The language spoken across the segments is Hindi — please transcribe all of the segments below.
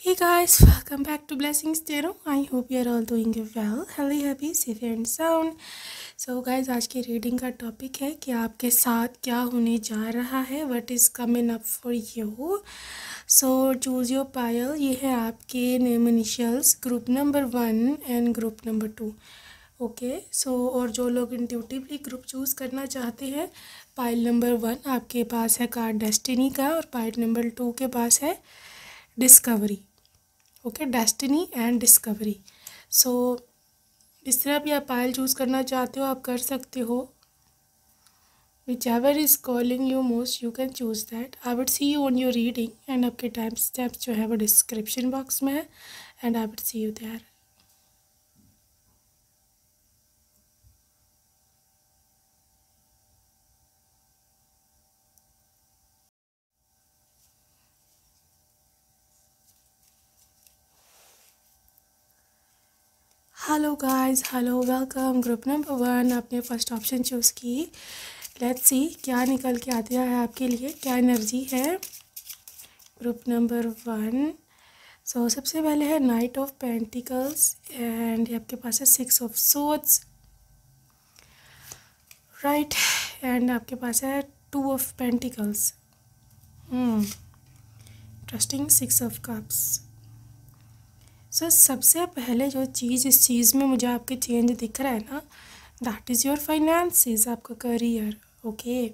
Hey guys, welcome back to Blessings Tarot. I hope you are all doing well, healthy, happy, safe and sound. So guys, आज की रीडिंग का टॉपिक है कि आपके साथ क्या होने जा रहा है what is coming up for you so choose your pile ये है आपके name initials group number one and group number two okay so और जो लोग इंट्यूटिवली ग्रुप चूज़ करना चाहते हैं पाइल नंबर वन आपके पास है कार्ड डेस्टिनी का और पाइल नंबर टू के पास है discovery okay destiny and discovery so इस तरह भी आप पायल चूज़ करना चाहते हो, आप कर सकते हो। Whichever is calling you most you can choose that I would see you on your reading and आपके टाइम स्टेप्स जो है, वो डिस्क्रिप्शन बॉक्स में है and I would see you there hello guys hello welcome group number one आपने फ़र्स्ट ऑप्शन चूज़ की. लेट्स सी क्या निकल के आती है आपके लिए, क्या एनर्जी है? ग्रुप नंबर वन सो सबसे पहले है नाइट ऑफ़ पेंटिकल्स एंड आपके पास है six of swords right and आपके पास है two of pentacles interesting six of cups sir so, सबसे पहले जो चीज़ इस चीज़ में मुझे आपके चेंज दिख रहा है ना दैट इज़ योर फाइनेंसिस आपका करियर ओके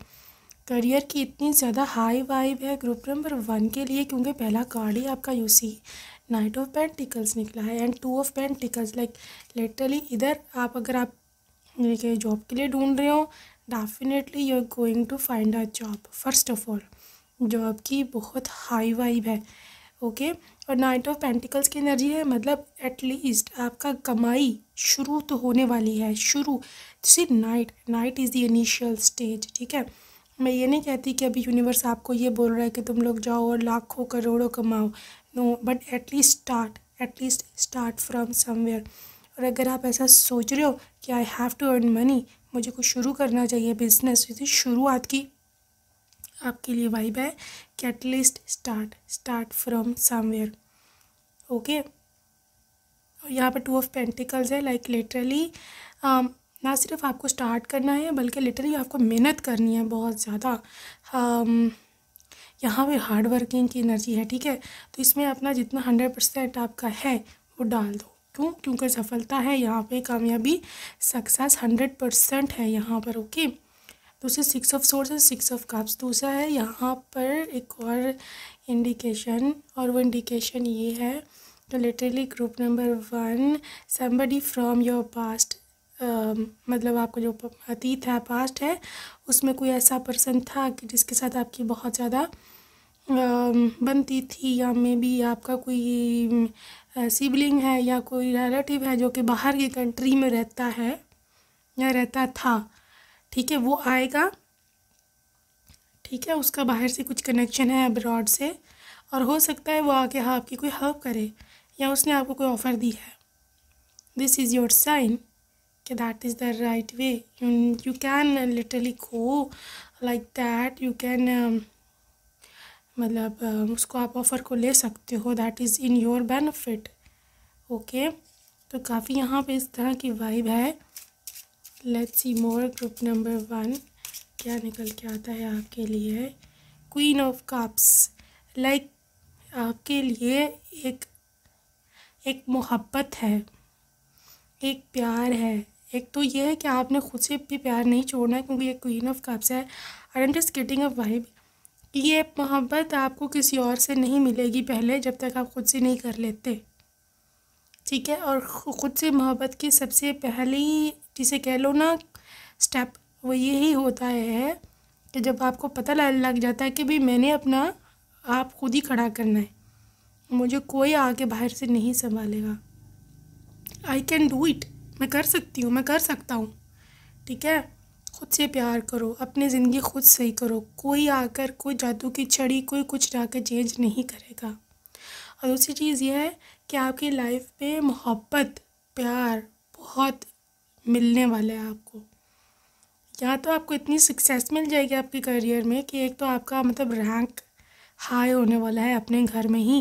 करियर की इतनी ज़्यादा हाई वाइब है ग्रुप नंबर वन के लिए क्योंकि पहला कार्ड ही आपका you see knight of pentacles निकला है and two of pentacles like literally इधर आप अगर आप जॉब के लिए ढूंढ रहे हो definitely you are going to find a job first of all job की बहुत हाई वाइब है ओके okay? और नाइट ऑफ़ पेंटिकल्स की एनर्जी है मतलब एटलीस्ट आपका कमाई शुरू तो होने वाली है, शुरू। जैसे knight knight is the initial stage ठीक है? मैं ये नहीं कहती कि अभी यूनिवर्स आपको ये बोल रहा है कि तुम लोग जाओ और लाखों करोड़ों कमाओ। No but at least start at least start from somewhere और अगर आप ऐसा सोच रहे हो कि I have to earn money मुझे कुछ शुरू करना चाहिए बिज़नेस शुरुआत की आपके लिए वाइब है कि at least start start from somewhere okay और यहाँ पर टू ऑफ़ पेंटिकल्स है लाइक लिटरली um, ना सिर्फ़ आपको स्टार्ट करना है बल्कि लिटरली आपको मेहनत करनी है बहुत ज़्यादा। Um, यहाँ पे हार्ड वर्किंग की एनर्जी है ठीक है? तो इसमें अपना जितना हंड्रेड परसेंट आपका है वो डाल दो। क्यों? क्योंकि सफलता है यहाँ पे कामयाबी सक्सेस हंड्रेड परसेंट है यहाँ पर ओके okay? दूसरे सिक्स ऑफ़ सोर्स है सिक्स ऑफ़ कप्स दूसरा है। यहाँ पर एक और इंडिकेशन और वो इंडिकेशन ये है तो literally group number one somebody from your past मतलब आपका जो अतीत है पास्ट है, उसमें कोई ऐसा पर्सन था कि जिसके साथ आपकी बहुत ज़्यादा बनती थी या मे बी आपका कोई सिबलिंग है या कोई रिलेटिव है जो कि बाहर की कंट्री में रहता है या रहता था। ठीक है वो आएगा। ठीक है उसका बाहर से कुछ कनेक्शन है अब्रॉड से। और हो सकता है वो आके हाँ आपकी कोई हेल्प करे या उसने आपको कोई ऑफ़र दी है। दिस इज़ योर साइन कि that is the right way you can literally go like that you can मतलब uh, उसको आप ऑफ़र को ले सकते हो। That is in your benefit okay तो काफ़ी यहाँ पे इस तरह की वाइब है। Let's see more group number one क्या निकल के आता है आपके लिए? क्वीन ऑफ़ कप्स लाइक आपके लिए एक एक मोहब्बत है। एक प्यार है। एक तो ये है कि आपने खुद से भी प्यार नहीं छोड़ना है क्योंकि ये क्वीन ऑफ़ कप्स है। I am just getting a vibe ये मोहब्बत आपको किसी और से नहीं मिलेगी पहले जब तक आप खुद से नहीं कर लेते। ठीक है? और ख़ुद से मोहब्बत की सबसे पहली जिसे कह लो ना स्टेप वो यही होता है कि जब आपको पता लग जाता है कि भाई मैंने अपना आप खुद ही खड़ा करना है, मुझे कोई आके बाहर से नहीं संभालेगा। आई कैन डू इट मैं कर सकती हूँ, मैं कर सकता हूँ। ठीक है? खुद से प्यार करो, अपनी ज़िंदगी खुद सही करो। कोई आकर, कोई जादू की छड़ी, कोई कुछ जाकर चेंज नहीं करेगा। और दूसरी चीज़ यह है कि आपकी लाइफ में मोहब्बत, प्यार बहुत मिलने वाला है आपको। या तो आपको इतनी सक्सेस मिल जाएगी आपके करियर में कि एक तो आपका मतलब रैंक हाई होने वाला है अपने घर में ही।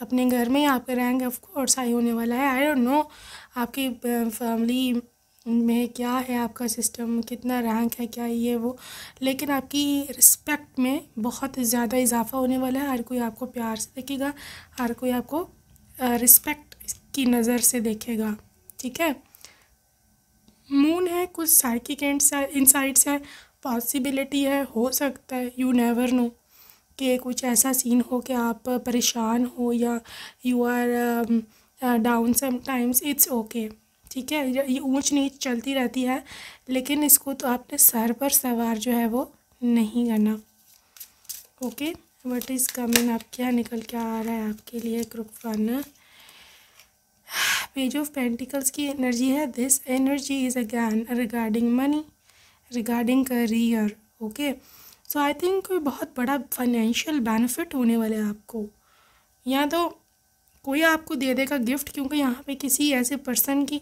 अपने घर में ही आपका रैंक ऑफ़ कोर्स हाई होने वाला है। आई डोंट नो आपकी फैमिली में क्या है आपका सिस्टम कितना रैंक है, क्या ये वो। लेकिन आपकी रिस्पेक्ट में बहुत ज़्यादा इजाफा होने वाला है। हर कोई आपको प्यार से देखेगा, हर कोई आपको रिस्पेक्ट की नज़र से देखेगा। ठीक है? मून है, कुछ साइकिक इनसाइट्स है पॉसिबिलिटी है, हो सकता है यू नेवर नो कि कुछ ऐसा सीन हो कि आप परेशान हो या you are down sometimes it's okay ठीक है? ये ऊंच नीच चलती रहती है, लेकिन इसको तो आपने सर पर सवार जो है वो नहीं करना। ओके वट इज़ कमिंग आप क्या निकल के आ रहा है आपके लिए group one page of pentacles की एनर्जी है this energy is again regarding money regarding career okay so I think कोई बहुत बड़ा फाइनेंशियल बेनिफिट होने वाला है आपको। या तो कोई आपको दे देगा गिफ्ट क्योंकि यहाँ पे किसी ऐसे पर्सन की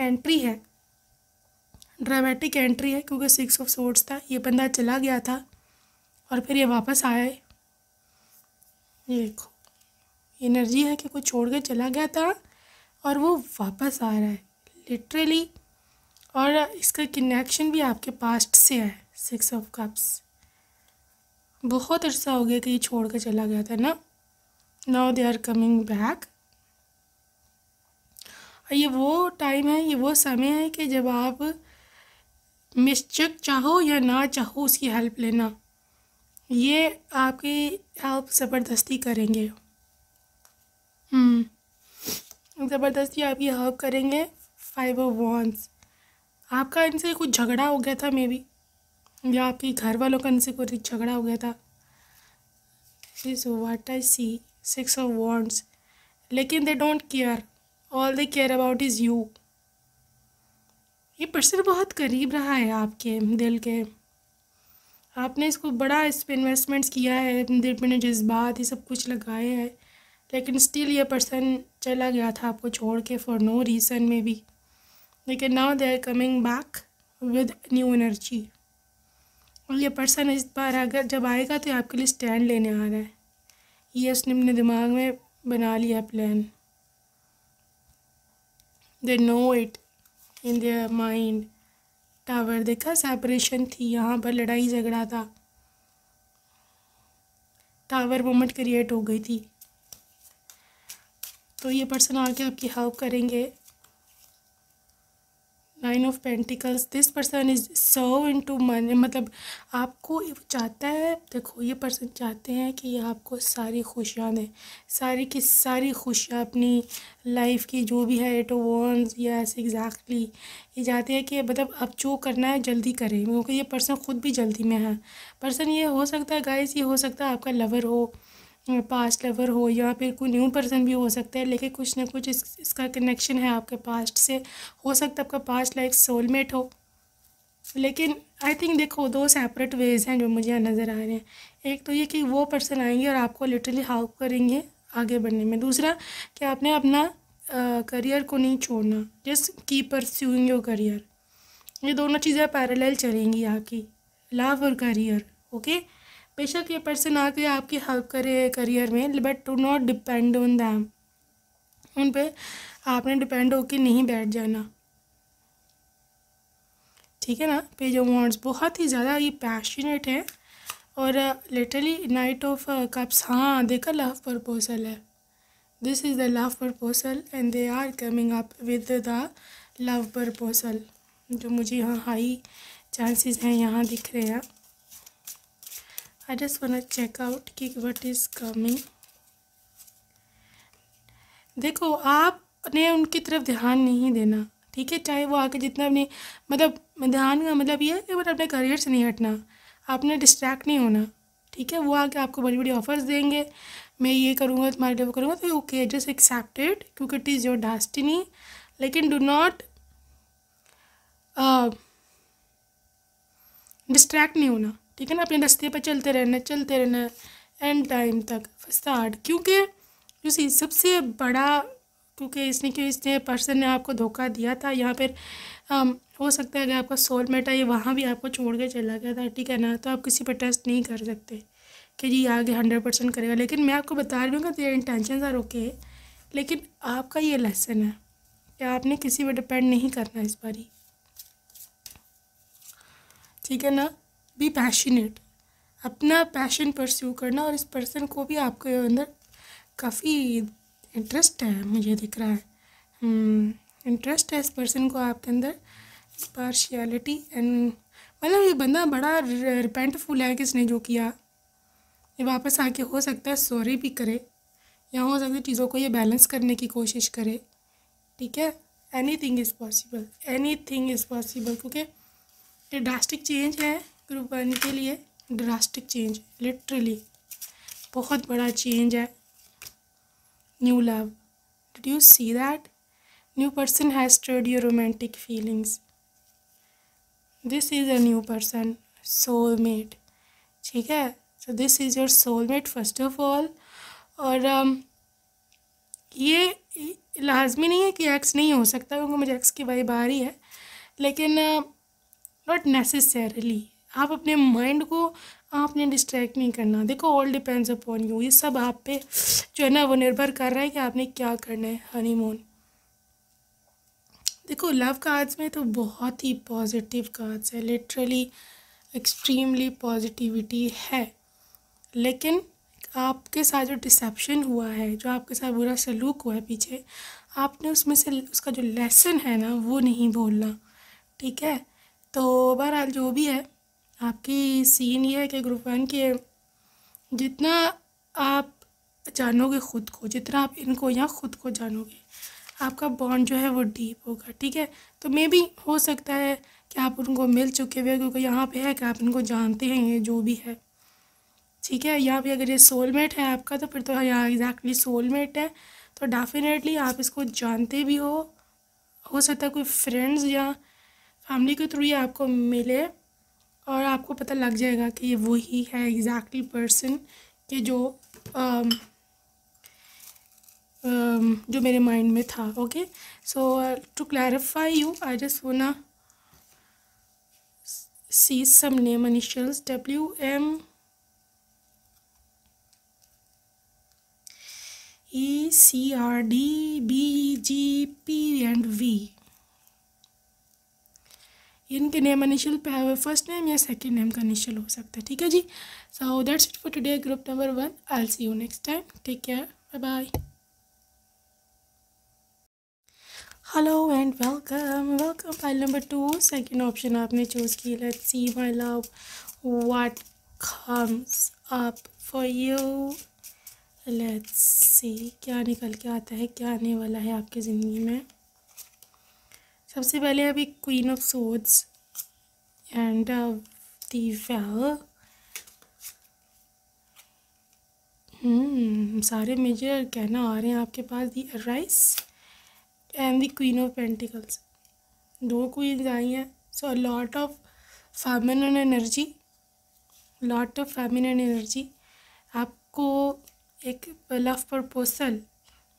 एंट्री है। ड्रामेटिक एंट्री है, क्योंकि सिक्स ऑफ़ सोर्ट्स था, ये बंदा चला गया था और फिर ये वापस आया ये देखो एनर्जी है कि कोई छोड़ के चला गया था। और वो वापस आ रहा है लिटरली और इसका कनेक्शन भी आपके पास्ट से है सिक्स ऑफ़ कप्स बहुत अर्सा हो गया कि ये छोड़ कर चला गया था ना? Now they are coming back और ये वो टाइम है, ये वो समय है कि जब आप मिस्चक चाहो या ना चाहो उसकी हेल्प लेना, ये आपकी हेल्प ज़बरदस्ती करेंगे। हम्म। ज़बरदस्ती आपकी हेल्प करेंगे फाइव ऑफ़ वॉन्स आपका इनसे कुछ झगड़ा हो गया था मे बी या आपके घर वालों का इनसे कोई झगड़ा हो गया था। What I see six of wands लेकिन they don't care all they care about is you ये पर्सन बहुत करीब रहा है आपके दिल के। आपने इसको बड़ा इस पर इन्वेस्टमेंट्स किया है, दिल में जज्बात ये सब कुछ लगाए हैं। लेकिन स्टिल ये पर्सन चला गया था, आपको छोड़ के फॉर नो रीज़न में भी लेकिन now they are coming back with new energy और ये पर्सन इस बार अगर जब आएगा तो आपके लिए स्टैंड लेने आ रहा है। ये उसने अपने दिमाग में बना लिया plan they know it in their mind tower देखा सेपरेशन थी, यहाँ पर लड़ाई झगड़ा था। टावर मोमेंट क्रिएट हो गई थी। तो ये पर्सन आके आपकी हेल्प करेंगे। Nine of pentacles this person is so into मन मतलब आपको चाहता है, देखो ये पर्सन चाहते हैं कि ये आपको सारी खुशियाँ दें, सारी की सारी खुशियाँ अपनी लाइफ की, जो भी है एटो वॉन्स या ऐसे एग्जैक्टली ये चाहते हैं कि मतलब अब जो करना है, जल्दी करें, क्योंकि ये पर्सन ख़ुद भी जल्दी में है। पर्सन ये हो सकता है गाइस ये हो सकता है आपका लवर हो। पास्ट लवर हो या फिर कोई न्यू पर्सन भी हो सकता है, लेकिन कुछ ना कुछ इस, इसका कनेक्शन है आपके पास्ट से। हो सकता है आपका पास्ट लाइफ सोलमेट हो। लेकिन आई थिंक देखो, दो सेपरेट वेज हैं जो मुझे नज़र आ रहे हैं। एक तो ये कि वो पर्सन आएँगे और आपको लिटरली हेल्प करेंगे आगे बढ़ने में। दूसरा, कि आपने अपना करियर को नहीं छोड़ना जस्ट की परस्यूइंग योर करियर ये दोनों चीज़ें पैरेलल चलेंगी आपकी लव और करियर ओके बेशक ये पर्सन आके आपकी हेल्प करे करियर में but to not depend on them उन पर आपने डिपेंड होकर नहीं बैठ जाना। ठीक है ना? पेज ऑफ़ वॉन्ट्स बहुत ही ज़्यादा ये पैशनेट है और लिटरली नाइट ऑफ़ कप्स हाँ देखा लव प्रपोजल है। This is the love proposal and they are coming up with the love proposal जो मुझे यहाँ हाई चांसेस हैं, यहाँ दिख रहे हैं। I just wanna check out कि what is coming. देखो, आपने उनकी तरफ़ ध्यान नहीं देना, ठीक है? चाहे वो आके जितना अपने मतलब ध्यान का मतलब ये है कि मतलब अपने करियर से नहीं हटना, आपने डिस्ट्रैक्ट नहीं होना, ठीक है? वो आके आपको बड़ी बड़ी ऑफर्स देंगे, मैं ये करूँगा, तुम्हारे लिए वो करूँगा तो ओके जस्ट एक्सेप्टेड क्योंकि इट इज़ योर डेस्टिनी लेकिन डू नॉट डिस्ट्रैक्ट नहीं होना। ठीक है ना? अपने रास्ते पर चलते रहना चलते रहना एंड टाइम तक फसाड क्योंकि सी सबसे बड़ा, क्योंकि इसने, क्यों इसने पर्सन ने आपको धोखा दिया था, यहाँ पर हो सकता है कि आपका सोलमेट ये वहाँ भी आपको छोड़ के चला गया था, ठीक है ना? तो आप किसी पर टेस्ट नहीं कर सकते कि जी आगे हंड्रेड परसेंट करेगा। लेकिन मैं आपको बता रही हूँ कि तेरे इंटेंशन आर ओके लेकिन आपका ये लेसन है कि आपने किसी पर डिपेंड नहीं करना इस बारी। ठीक है ना? बी पैशनेट अपना पैशन परस्यू करना और इस पर्सन को भी आपके अंदर काफ़ी इंटरेस्ट है मुझे दिख रहा है। इंटरेस्ट हम्म, है इस पर्सन को आपके अंदर पार्शियलिटी एंड मतलब ये बंदा बड़ा रिपेंटफुल है किसने जो किया। ये वापस आके हो सकता है सॉरी भी करे या हो सकता है चीज़ों को ये बैलेंस करने की कोशिश करे। ठीक है? Anything is possible anything is possible क्योंकि ये ड्रास्टिक चेंज है। वन के लिए ड्रास्टिक चेंज लिटरली बहुत बड़ा चेंज है. New love did you see that new person has stirred your romantic feelings this is a new person soulmate ठीक है? So this is your soulmate first of all और um, ये लाजमी नहीं है कि एक्स नहीं हो सकता क्योंकि मुझे एक्स की वाइब आ रही है. लेकिन नॉट uh, नेसेसरली आप अपने माइंड को आपने डिस्ट्रैक्ट नहीं करना। देखो ऑल डिपेंड्स अपॉन यू ये सब आप पे जो है ना, वो निर्भर कर रहा है कि आपने क्या करना है हनीमून देखो लव कार्ड्स में तो बहुत ही पॉजिटिव कार्ड्स है। लिटरली एक्सट्रीमली पॉजिटिविटी है। लेकिन आपके साथ जो डिसेप्शन हुआ है, जो आपके साथ बुरा सलूक हुआ है पीछे, आपने उसमें से उसका जो लेसन है ना, वो नहीं बोलना। ठीक है? तो बहरहाल, जो भी है आपकी सीन ये है कि ग्रुप वन के जितना आप जानोगे ख़ुद को, जितना आप इनको या ख़ुद को जानोगे, आपका बॉन्ड जो है वो डीप होगा, ठीक है? तो मे भी हो सकता है कि आप उनको मिल चुके हुए क्योंकि यहाँ पे है कि आप इनको जानते हैं, ये जो भी है। ठीक है? यहाँ पे अगर ये सोलमेट है आपका तो फिर तो यहाँ एग्जैक्टली सोलमेट है। तो डेफिनेटली आप इसको जानते भी हो। हो सकता है कोई फ्रेंड्स या फैमिली के थ्रू ही आपको मिले। और आपको पता लग जाएगा कि ये वही है एग्जैक्टली पर्सन कि जो um, um, जो मेरे माइंड में था okay so to clarify you I just wanna see some name initials W M E C R D B G P and V. इनके नेम इनिशियल पे है फ़र्स्ट नेम या सेकंड नेम का इनिशियल हो सकता है, ठीक है जी? So that's it for today group number one I see you next time take care bye bye hello and welcome welcome pile number two second option आपने चूज़ की. Let's see my love what comes up for you let's see क्या निकल के आता है? क्या आने वाला है आपकी ज़िंदगी में? सबसे पहले अभी queen of swords and the wheel सारे मेजर कहना आ रहे हैं आपके पास the rise and the queen of pentacles दो क्वीन आई हैं so lot of feminine energy lot of feminine energy आपको एक लव प्रपोसल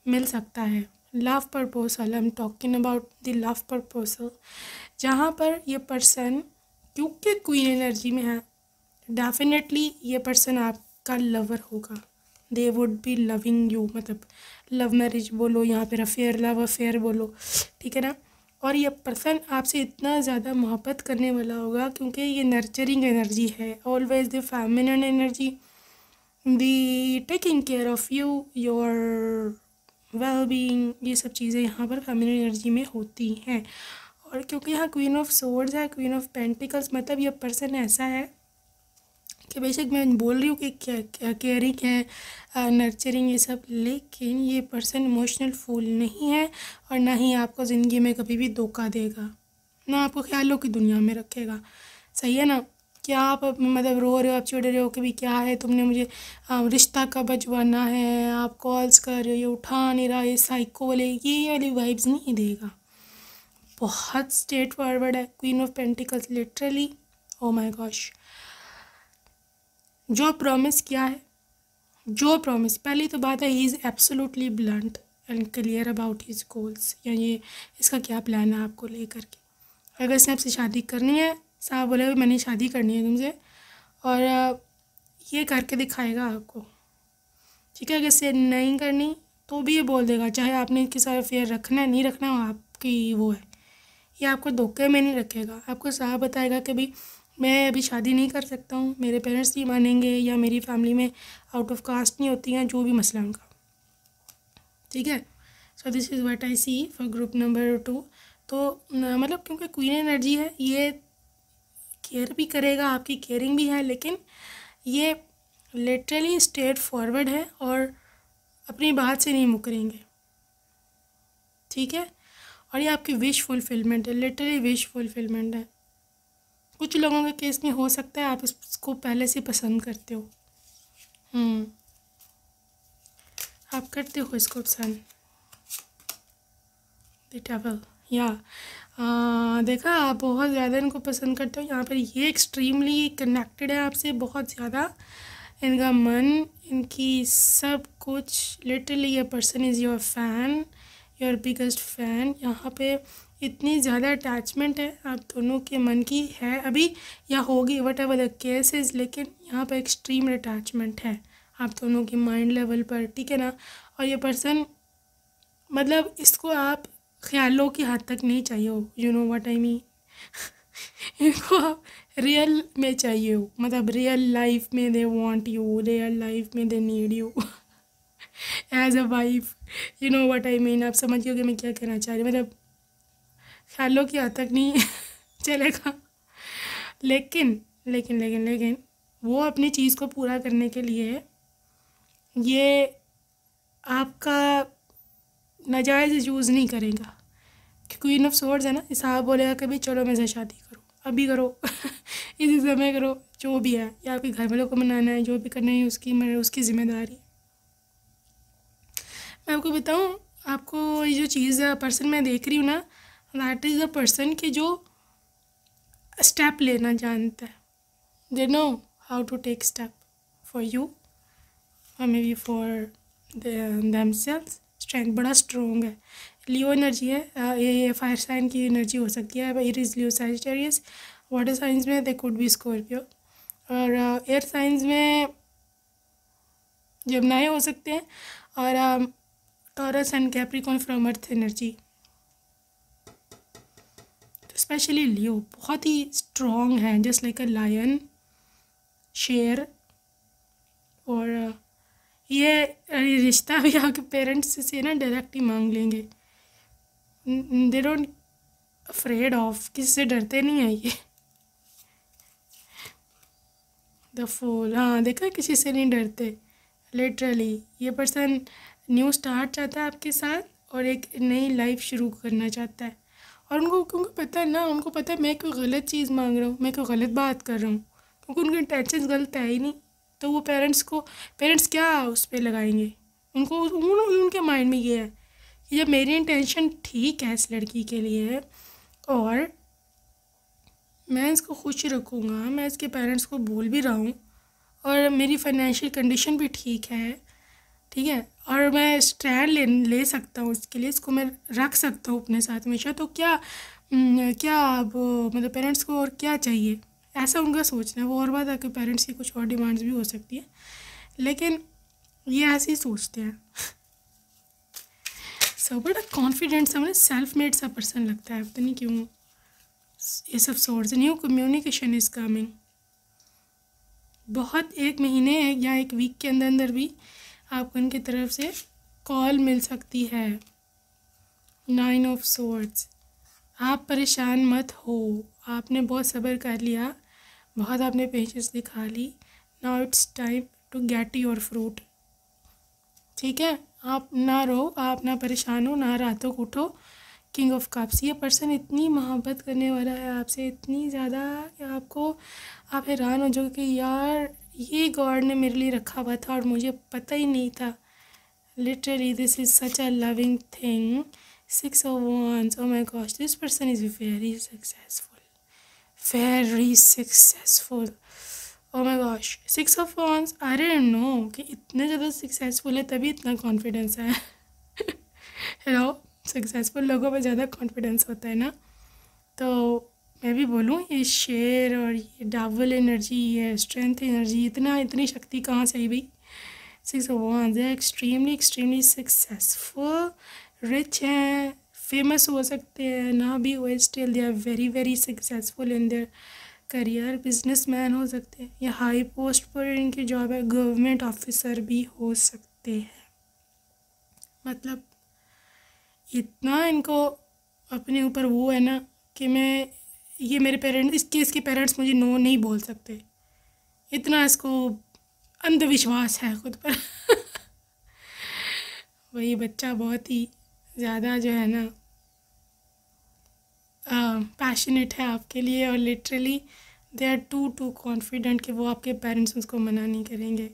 मिल सकता है। Love proposal I am talking about the love proposal जहाँ पर ये पर्सन क्योंकि क्वीन एनर्जी में है डेफिनेटली ये पर्सन आपका लवर होगा। They would be loving you मतलब लव मैरिज बोलो, यहाँ पर अफेयर लव अफेयर बोलो, ठीक है ना? और ये पर्सन आपसे इतना ज़्यादा मोहब्बत करने वाला होगा, क्योंकि ये नर्चरिंग एनर्जी है always the feminine energy the taking care of you your well being ये सब चीज़ें यहाँ पर फेमिनिन एनर्जी में होती हैं। और क्योंकि यहाँ क्वीन ऑफ़ सोर्ड्स है क्वीन ऑफ़ पेंटिकल्स मतलब ये पर्सन ऐसा है कि बेशक मैं बोल रही हूँ कि क्या केयरिंग है नर्चरिंग ये सब, लेकिन ये पर्सन इमोशनल फूल नहीं है और ना ही आपको ज़िंदगी में कभी भी धोखा देगा, ना आपको ख्यालों की दुनिया में रखेगा। सही है ना? क्या आप मतलब रो रहे हो, आप चिड़ रहे हो कि क्या है, तुमने मुझे रिश्ता कब बजवाना है, आप कॉल्स कर रहे हो, ये उठा नहीं रहा, ये साइको वाले, ये वाली वाइब्स नहीं देगा। बहुत स्ट्रेट फॉरवर्ड है queen of pentacles literally oh my gosh जो प्रॉमिस किया है, जो प्रॉमिस पहली तो बात है he is absolutely blunt and clear about his goals या ये, इसका क्या प्लान है आपको लेकर के? अगर इसने आपसे शादी करनी है साहब बोले मैंने शादी करनी है तुमसे और ये करके दिखाएगा आपको। ठीक है, अगर से नहीं करनी तो भी ये बोल देगा, चाहे आपने किसी अफेयर रखना है, नहीं रखना आपकी वो है। ये आपको धोखे में नहीं रखेगा। आपको साहब बताएगा कि भाई मैं अभी शादी नहीं कर सकता हूँ, मेरे पेरेंट्स नहीं मानेंगे या मेरी फैमिली में आउट ऑफ़ कास्ट नहीं होती हैं, जो भी मसला उनका। ठीक है? So this is what I see for group number two तो मतलब क्योंकि क्वीन एनर्जी है, ये केयर भी करेगा, आपकी केयरिंग भी है, लेकिन ये लिटरली स्ट्रेट फॉरवर्ड है और अपनी बात से नहीं मुकरेंगे। ठीक है? और ये आपकी विश फुलफिलमेंट है लिटरली विश फुलफिलमेंट है। कुछ लोगों के केस में हो सकता है आप इसको पहले से पसंद करते हो। हम्म। आप करते हो इसको पसंद। टेबल या देखा, आप बहुत ज़्यादा इनको पसंद करते हो। यहाँ पर ये एक्सट्रीमली कनेक्टेड है आपसे, बहुत ज़्यादा। इनका मन, इनकी सब कुछ लिटरली ये person is your fan your biggest fan यहाँ पे इतनी ज़्यादा अटैचमेंट है आप दोनों के मन की, है अभी या होगी वट एवर द केसेस लेकिन यहाँ पर एक्सट्रीम अटैचमेंट है आप दोनों की माइंड लेवल पर, ठीक है ना? और ये पर्सन मतलब इसको आप ख्यालों की हद तक नहीं चाहिए हो you know what I mean इनको आप रियल में चाहिए हो मतलब रियल लाइफ में they want you real life में they need you as a wife you know what I mean आप समझ गए मैं क्या कहना चाह रही मतलब ख्यालों की हद तक नहीं चलेगा। लेकिन लेकिन लेकिन लेकिन वो अपनी चीज़ को पूरा करने के लिए ये आपका नाजायज़ यूज़ नहीं करेगा। क्वीन ऑफ़ सोर्ड्स है ना इसाब बोलेगा कभी चलो मैं से शादी करो, अभी करो, इसी समय करो, जो भी है, या आपके घर वालों को मनाना है, जो भी करना है, उसकी मैं उसकी ज़िम्मेदारी। मैं आपको बताऊँ, आपको ये जो चीज़ पर्सन मैं देख रही हूँ ना दैट इज़ अ पर्सन की जो स्टेप लेना जानता है। They know how to take step for you और may be for themselves strength बड़ा स्ट्रॉन्ग है। लियो एनर्जी है ये फायर साइन की एनर्जी हो सकती है it is Leo Sagittarius water signs में दे कुड बी स्कॉर्पियो और एयर साइंस में जमनाए हो सकते हैं, और Taurus and Capricorn from earth energy specially Leo बहुत ही स्ट्रॉन्ग है जस्ट लाइक अ लायन शेयर और ये रिश्ता भी आपके पेरेंट्स से ना डायरेक्ट ही मांग लेंगे। दे डोंट अफ्रेड ऑफ़ किसी से डरते नहीं है ये? द फूल हाँ देखा किसी से नहीं डरते लिटरली ये पर्सन न्यू स्टार्ट चाहता है आपके साथ और एक नई लाइफ शुरू करना चाहता है। और उनको क्योंकि पता है ना, उनको पता है मैं कोई गलत चीज़ मांग रहा हूँ, मैं कोई गलत बात कर रहा हूँ, क्योंकि उनके इंटेंशन गलत है ही नहीं। तो वो पेरेंट्स को पेरेंट्स क्या उस पर लगाएँगे? उनको उन, उनके माइंड में ये है कि जब मेरी इंटेंशन ठीक है इस लड़की के लिए और मैं इसको खुश रखूँगा मैं इसके पेरेंट्स को बोल भी रहा हूँ और मेरी फाइनेंशियल कंडीशन भी ठीक है ठीक है और मैं स्टैंड ले ले सकता हूँ इसके लिए इसको मैं रख सकता हूँ अपने साथ हमेशा तो क्या क्या अब मतलब पेरेंट्स को और क्या चाहिए? ऐसा उनका सोचना है, वो और बात है कि पेरेंट्स की कुछ और डिमांड्स भी हो सकती है। लेकिन ये ऐसे ही सोचते हैं। सो बड़ा कॉन्फिडेंट सा मतलब सेल्फ मेड सा पर्सन लगता है, पता नहीं क्यों। ये सब source new communication is coming बहुत एक महीने या एक वीक के अंदर अंदर भी आपको इनकी तरफ़ से कॉल मिल सकती है। नाइन ऑफ़ सोर्ड्स आप परेशान मत हो। आपने बहुत सब्र कर लिया। बहुत आपने पेशेंस दिखा ली। Now it's time to get your fruit ठीक है? आप ना रो आप ना परेशान हो, ना रातों को उठो। किंग ऑफ़ कप्स ये पर्सन इतनी मोहब्बत करने वाला है आपसे, इतनी ज़्यादा कि आपको, आप हैरान हो जाओगे कि यार, ये गॉड ने मेरे लिए रखा हुआ था और मुझे पता ही नहीं था। Literally this is such a loving thing six of wands oh my gosh this person is very successful very successful oh my gosh six of wands अरे नो कि इतने ज़्यादा सक्सेसफुल है तभी इतना कॉन्फिडेंस है। हेलो सक्सेसफुल लोगों में ज़्यादा कॉन्फिडेंस होता है ना? तो मैं भी बोलूँ, ये शेयर और ये डबल एनर्जी ये स्ट्रेंथ एनर्जी इतना, इतनी शक्ति कहाँ से आई भाई? Six of they extremely extremely successful rich हैं। फ़ेमस हो सकते हैं, ना भी हुए still they are very very successful in their career businessman हो सकते हैं, या हाई पोस्ट पर इनकी जॉब है गवर्नमेंट ऑफिसर भी हो सकते हैं। मतलब इतना इनको अपने ऊपर वो है ना कि मैं, ये मेरे पेरेंट्स इसके इसके पेरेंट्स मुझे नो नहीं बोल सकते। इतना इसको अंधविश्वास है खुद पर। वही बच्चा बहुत ही ज़्यादा जो है ना पैशनेट है आपके लिए और literally they are too too confident कि वो आपके पेरेंट्स उसको मना नहीं करेंगे।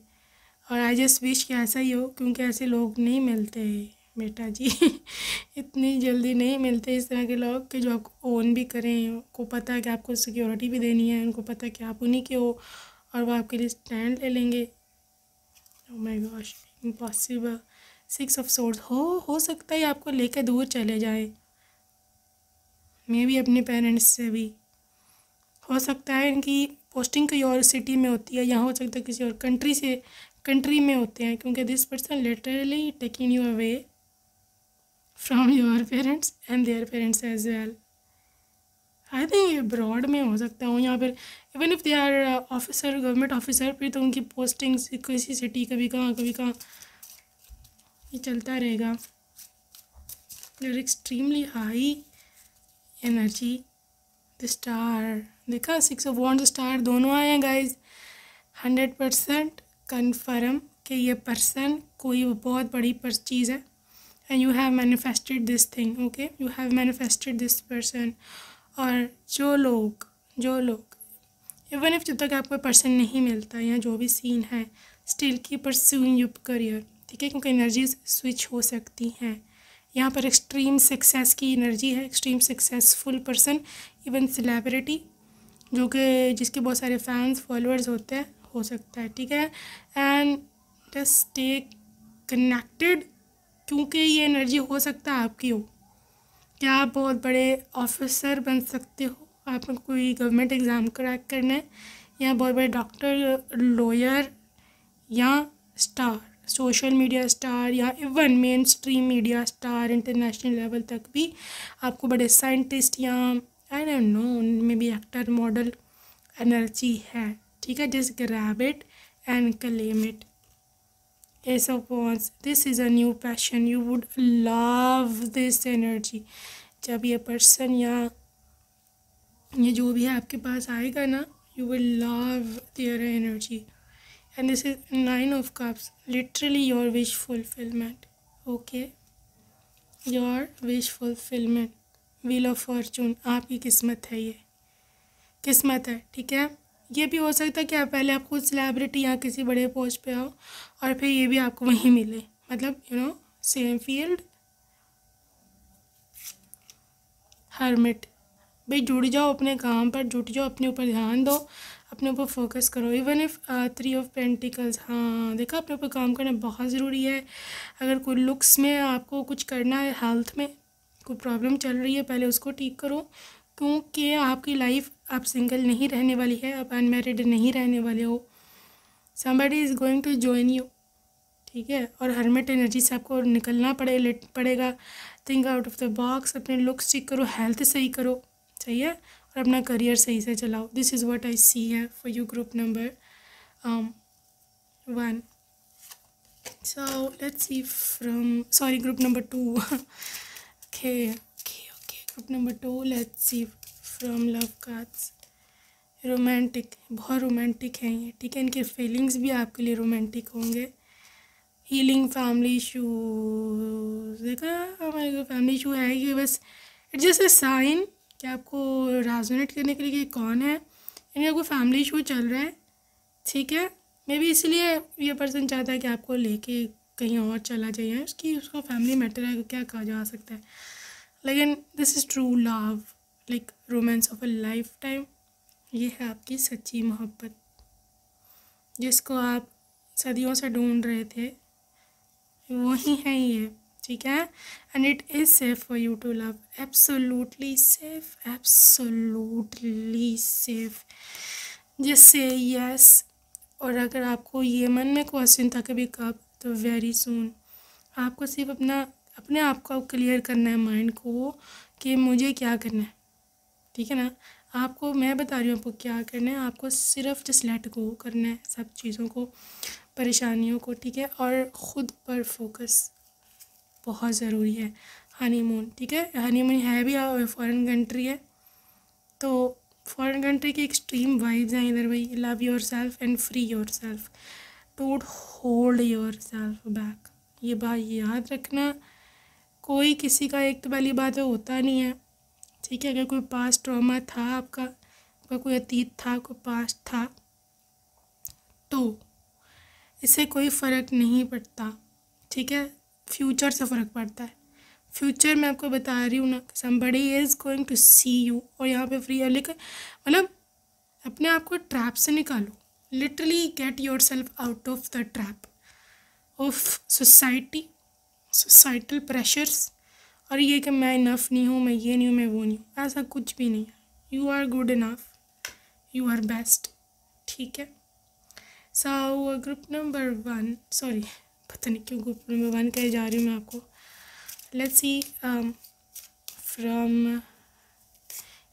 और आई जस्ट विश कि ऐसा ही हो, क्योंकि ऐसे लोग नहीं मिलते बेटा जी। इतनी जल्दी नहीं मिलते इस तरह के लोग कि जो आपको ओन भी करें, उनको पता है कि आपको सिक्योरिटी भी देनी है, उनको पता है कि आप उन्हीं के हो और वो आपके लिए स्टैंड ले लेंगे। Gosh impossible six of swords हो हो सकता है आपको लेकर दूर चले जाए। मैं भी अपने पेरेंट्स से भी। हो सकता है इनकी पोस्टिंग कहीं और सिटी में होती है यहाँ हो सकता है किसी और कंट्री से कंट्री में होते हैं, क्योंकि this person literally taking you away from your parents and their parents as well I think ये ब्रॉड में हो सकता हूँ यहाँ पर even if they are officer government officer फिर तो उनकी पोस्टिंग किसी सिटी कभी कहाँ कभी कहाँ, ये चलता रहेगा। Extremely high energy the star देखा सिक्स ऑफ़ वॉन्ट स्टार दोनों आए हैं गाइज़ हंड्रेड परसेंट कन्फर्म कि ये पर्सन कोई बहुत बड़ी पर चीज़ है and you have manifested this thing okay you have manifested this person और जो लोग जो लोग इवन इफ़ जब तक आपको पर्सन नहीं मिलता या जो भी सीन है स्टिल की परस्यूइंग योर करियर ठीक है क्योंकि एनर्जीज स्विच हो सकती हैं यहाँ पर एक्सट्रीम सक्सेस की एनर्जी है extreme successful person even celebrity जो कि जिसके बहुत सारे फैंस फॉलोअर्स होते हैं, हो सकता है, ठीक है? एंड स्टे कनेक्टेड क्योंकि ये एनर्जी हो सकता है आपकी हो। क्या आप बहुत बड़े ऑफिसर बन सकते हो? आपको कोई गवर्नमेंट एग्ज़ाम क्रैक करना है, या बहुत बड़े डॉक्टर लॉयर या स्टार सोशल मीडिया स्टार या even mainstream media star international level तक भी आपको बड़े साइंटिस्ट या आई डोंट नो मे भी एक्टर मॉडल एनर्जी है। ठीक है just grab it and claim it of wands this is a new passion. You would love this energy. जब ये पर्सन या ये जो भी है आपके पास आएगा ना you will love their energy and this is nine of cups literally your wish fulfilment okay your wish fulfilment wheel of fortune आपकी किस्मत है ये। किस्मत है, ठीक है? ये भी हो सकता है कि आप पहले आपको सेलिब्रिटी या किसी बड़े पोस्ट पे आओ और फिर ये भी आपको वहीं मिले। मतलब you know same field hermit भाई जुड़ जाओ अपने काम पर, जुट जाओ, अपने ऊपर ध्यान दो। अपने ऊपर फोकस करो. Even if three of pentacles हाँ देखा अपने ऊपर काम करना बहुत ज़रूरी है. अगर कोई लुक्स में आपको कुछ करना है हेल्थ में कोई प्रॉब्लम चल रही है, पहले उसको ठीक करो. क्योंकि आपकी लाइफ आप सिंगल नहीं रहने वाली है, आप अनमेरिड नहीं रहने वाले हो. Somebody is going to join you ठीक है? और हरमेट एनर्जी से आपको निकलना पड़े पड़ेगा. Think out of the box अपने लुक्स ठीक करो हेल्थ सही करो. सही है? और अपना करियर सही से चलाओ। This is what I see है for you group number one so, let's see from, sorry, group number two. Okay okay okay, group number two, let's see from love cards romantic बहुत रोमांटिक हैं ये, ठीक है? इनके फीलिंग्स भी आपके लिए रोमांटिक होंगे। हीलिंग फैमिली इशू देखा? हमारे फैमिली इशू है कि बस इट जस्ट अ साइन कि आपको राजोनेट करने के लिए कौन है? यानी आपको फैमिली इशू चल रहा है, ठीक है? मे बी इसलिए ये पर्सन चाहता है कि आपको लेके कहीं और चला जाइए उसकी, उसको फैमिली मैटर है, क्या कहा जा सकता है? लेकिन this is true love like romance of a lifetime ये है आपकी सच्ची मोहब्बत, जिसको आप सदियों से ढूंढ रहे थे। वही है ये। ठीक है? And it is safe for you to love absolutely safe absolutely safe जैसे यस और अगर आपको ये मन में क्वेश्चन था कभी कब तो वेरी सुन आपको सिर्फ़ अपना, अपने आप को क्लियर करना है माइंड को कि मुझे क्या करना है। ठीक है ना? आपको, मैं बता रही हूँ आपको क्या करना है। आपको सिर्फ़ जस्ट लेट गो करना है सब चीज़ों को, परेशानियों को, ठीक है? और ख़ुद पर फोकस बहुत ज़रूरी है हनीमून ठीक है? हनीमून है भी फॉरेन कंट्री है तो फॉरेन कंट्री की एक्सट्रीम वाइब्स हैं इधर भाई। Love yourself and free yourself don't hold yourself back ये बात याद रखना। कोई किसी का एक तो पहली बात है होता नहीं है, ठीक है? अगर कोई पास्ट ट्रॉमा था आपका आपका कोई अतीत था, कोई पास्ट था तो इससे कोई फ़र्क नहीं पड़ता, ठीक है? फ्यूचर से फ़र्क पड़ता है। फ्यूचर में आपको बता रही हूँ ना somebody is going to see you और यहाँ पे फ्री है, लेकिन मतलब अपने आप को ट्रैप से निकालो। Literally get yourself out of the trap of society societal pressures और ये कि मैं इनफ नहीं हूँ, मैं ये नहीं हूँ, मैं वो नहीं हूँ, ऐसा कुछ भी नहीं है। You are good enough you are best ठीक है? So group number one sorry पता नहीं क्यों ग्रुप नंबर वन कहे जा रही हूँ मैं आपको। Let's see from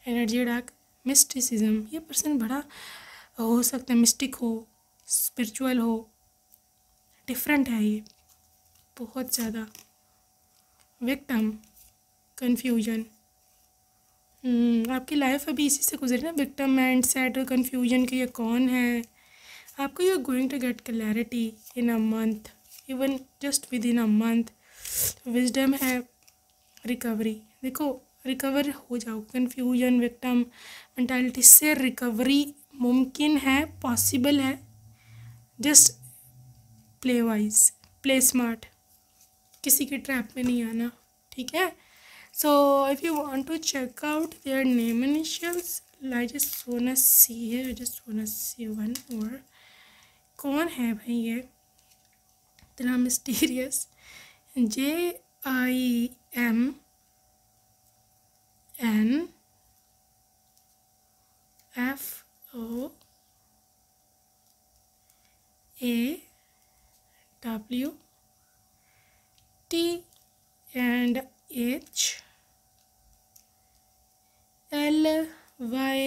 energy deck mysticism ये पर्सन बड़ा हो सकता है मिस्टिक हो स्पिरिचुअल हो डिफरेंट है ये। बहुत ज़्यादा। विक्टम कन्फ्यूज़न आपकी लाइफ अभी इसी से गुजरी ना? विक्टम माइंड सेट और कन्फ्यूज़न के ये कौन है? आपको you are going to get clarity in a month even just within a month wisdom है रिकवरी देखो रिकवर हो जाओ कन्फ्यूज़न विक्टम मेंटालिटी से रिकवरी मुमकिन है पॉसिबल है just play wise play smart किसी के ट्रैप में नहीं आना, ठीक है? So if you want to check out their name initials just want सी है जस्ट वांट सी वन और कौन है भाई ये? इतना mysterious J I M N F O A W T and H L Y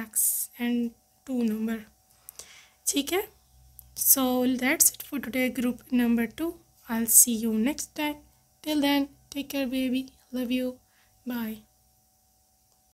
X and two number ठीक है? So that's it for today group number 2 I'll see you next time. Till then take care baby. Love you. Bye